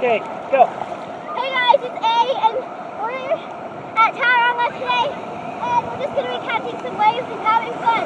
Okay, go. Hey guys, it's A, and we're at Tauranga today, and we're just going to be catching some waves and having fun.